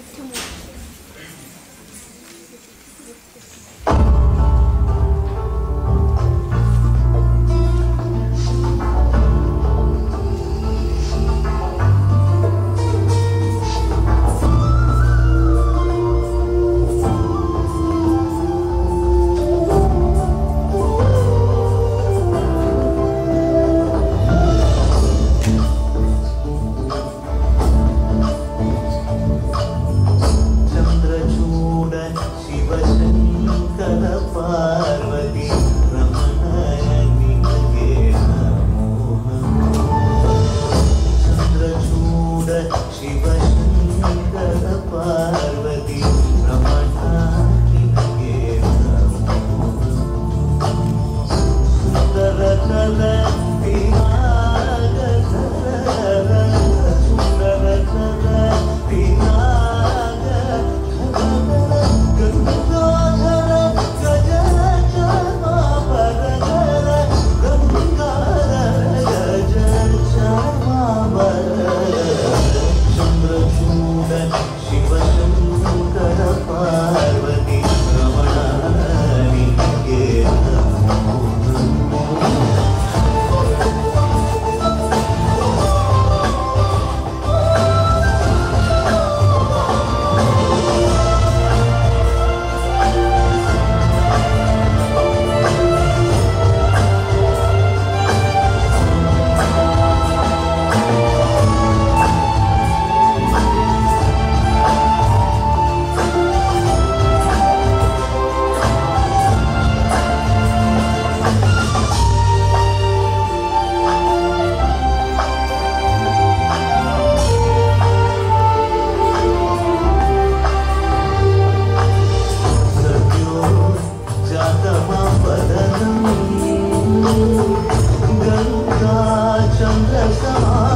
it's too much. Sahara